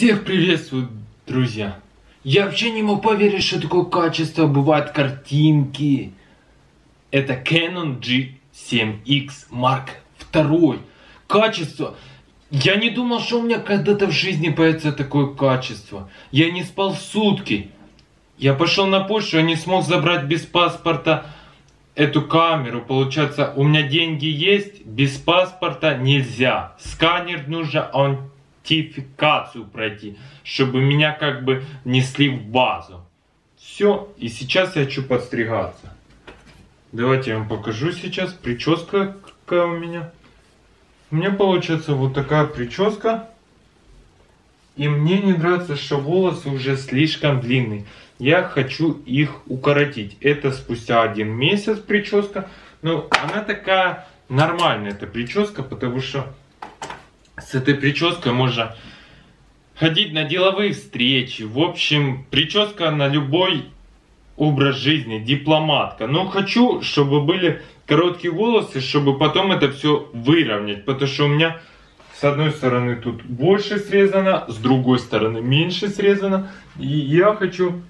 Всех приветствую, друзья! Я вообще не мог поверить, что такое качество бывают картинки. Это Canon G7X Mark II. Качество. Я не думал, что у меня когда-то в жизни появится такое качество. Я не спал сутки. Я пошел на почту, я не смог забрать без паспорта эту камеру. Получается, у меня деньги есть, без паспорта нельзя. Сканер нужно, аутентификацию пройти, чтобы меня как бы несли в базу. Все, и сейчас я хочу подстригаться. Давайте я вам покажу сейчас прическа какая у меня. У меня получается вот такая прическа. И мне не нравится, что волосы уже слишком длинные. Я хочу их укоротить. Это спустя один месяц прическа. Но она такая нормальная, эта прическа, потому что с этой прической можно ходить на деловые встречи. В общем, прическа на любой образ жизни, дипломатка. Но хочу, чтобы были короткие волосы, чтобы потом это все выровнять. Потому что у меня с одной стороны тут больше срезано, с другой стороны меньше срезано. И я хочу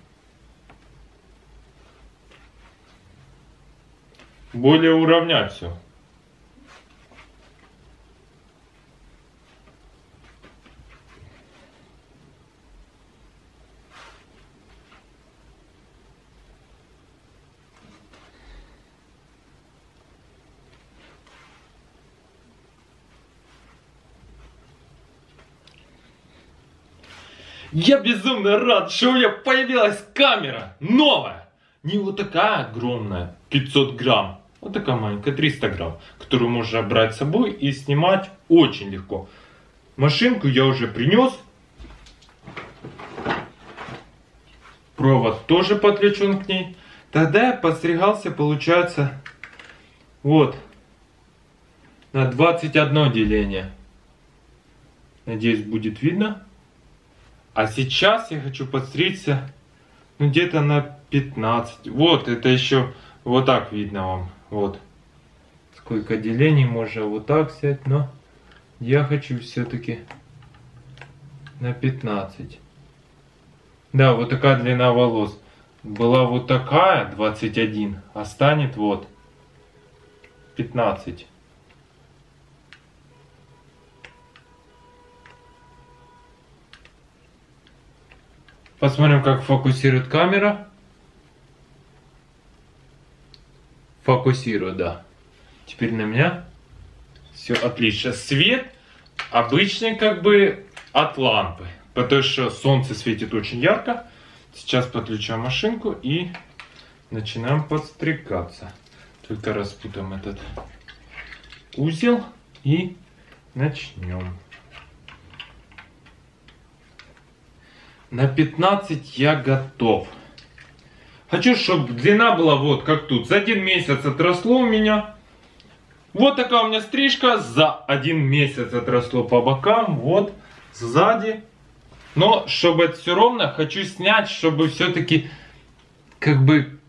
более уравнять все. Я безумно рад, что у меня появилась камера новая. Не вот такая огромная, 500 грамм. Вот такая маленькая, 300 грамм, которую можно брать с собой и снимать очень легко. Машинку я уже принес. Провод тоже подключен к ней. Тогда я подстригался, получается, вот, на 21 деление. Надеюсь, будет видно. А сейчас я хочу подстричься ну, где-то на 15. Вот, это еще вот так видно вам. Вот. Сколько делений можно вот так взять, но я хочу все-таки на 15. Да, вот такая длина волос. Была вот такая, 21, а станет вот 15. Посмотрим, как фокусирует камера. Фокусирует, да. Теперь на меня. Все отлично. Свет обычный как бы от лампы. Потому что солнце светит очень ярко. Сейчас подключаем машинку и начинаем подстрекаться. Только распутаем этот узел и начнем. На 15 я готов. Хочу, чтобы длина была вот как тут. За один месяц отросло у меня. Вот такая у меня стрижка. За один месяц отросло по бокам. Вот сзади. Но чтобы это все ровно, хочу снять, чтобы все-таки как бы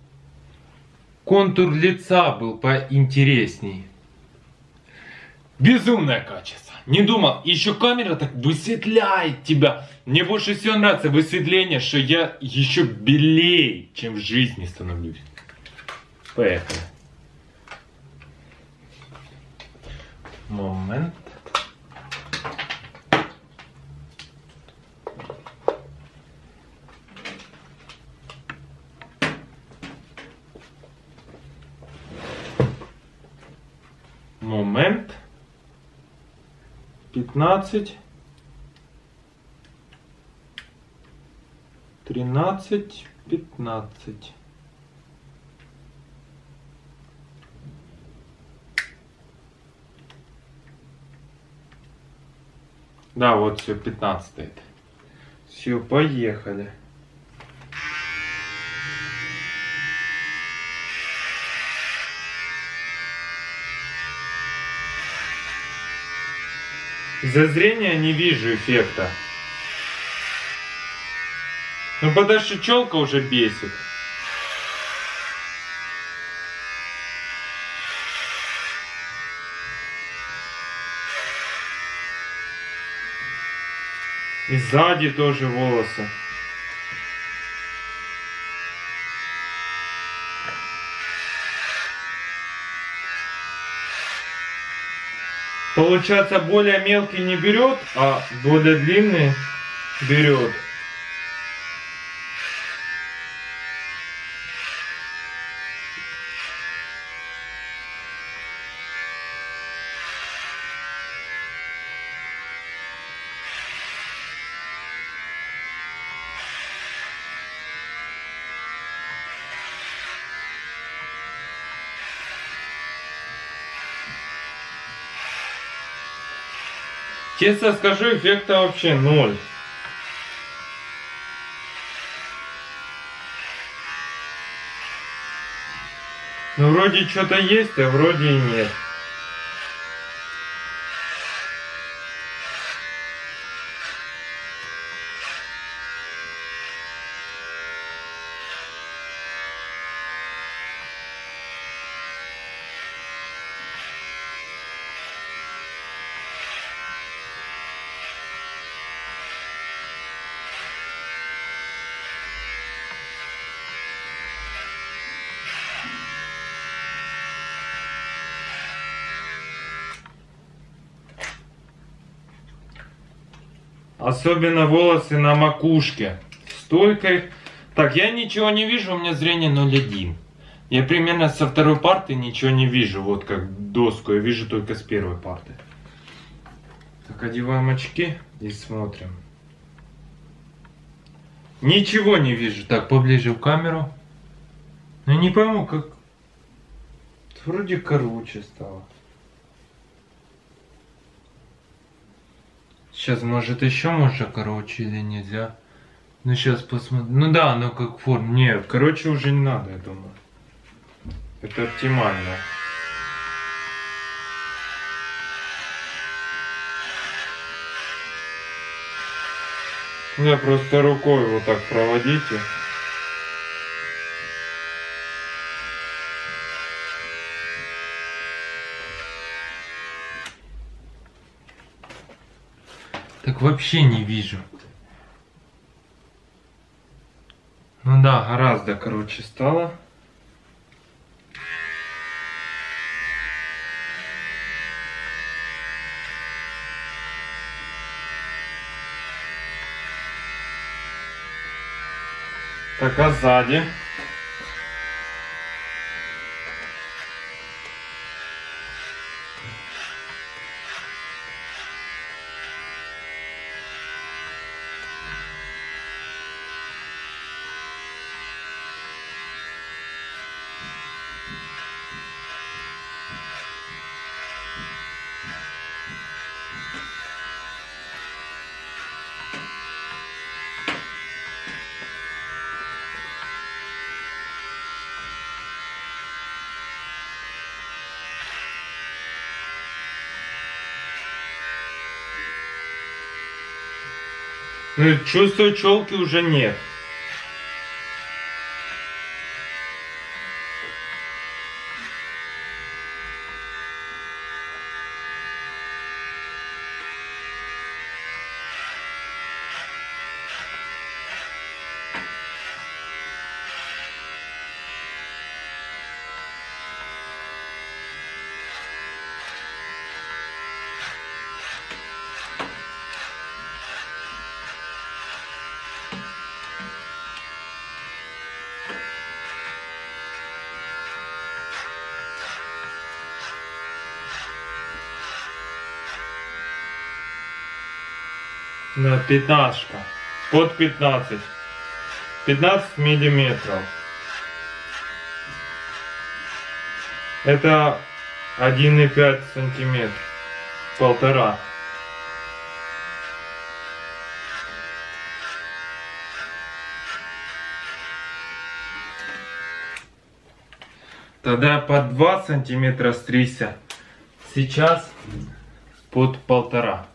контур лица был поинтересней. Безумное качество не думал. Еще камера так высветляет тебя. Мне больше всего нравится высветление, что я еще белее, чем в жизни становлюсь. Поехали. Момент. Момент пятнадцать, тринадцать, пятнадцать. Да, вот все, 15 Все, поехали. Из-за зрения не вижу эффекта. Ну что челка уже бесит. И сзади тоже волосы. Получается, более мелкий не берет, а более длинный берет. Честно скажу, эффекта вообще ноль. Ну вроде что-то есть, а вроде и нет. Особенно волосы на макушке. Столько их. Так, я ничего не вижу, у меня зрение 0,1. Я примерно со второй парты ничего не вижу. Вот как доску, я вижу только с первой парты. Так, одеваем очки и смотрим. Ничего не вижу. Так, поближе в камеру. Ну не пойму, как... Вроде короче стало. Сейчас, может, еще можно короче или нельзя? Ну, сейчас посмотрим. Ну да, ну как форм. Нет, короче, уже не надо, я думаю. Это оптимально. Я просто рукой вот так проводите. Так вообще не вижу. Ну да, гораздо короче стало. Так, а сзади? Чувствую, челки уже нет. Пятнашка. Под 15. 15 миллиметров. Это 1,5 сантиметр. Полтора. Тогда под 2 сантиметра стрися. Сейчас под полтора.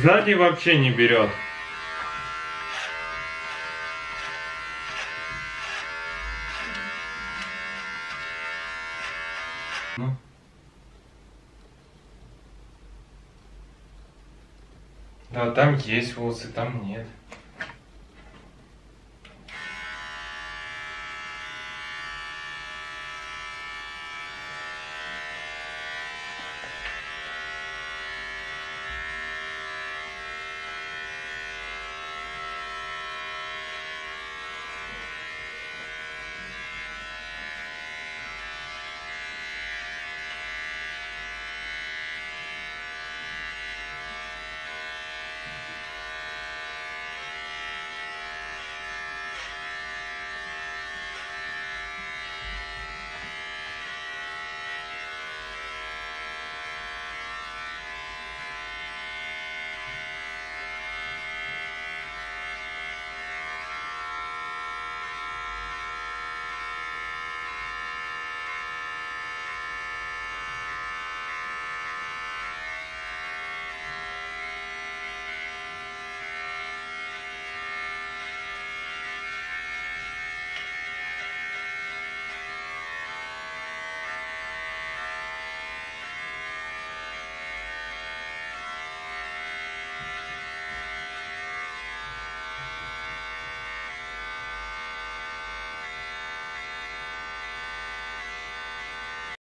Сзади вообще не берет. Ну. Да, там есть волосы, там нет.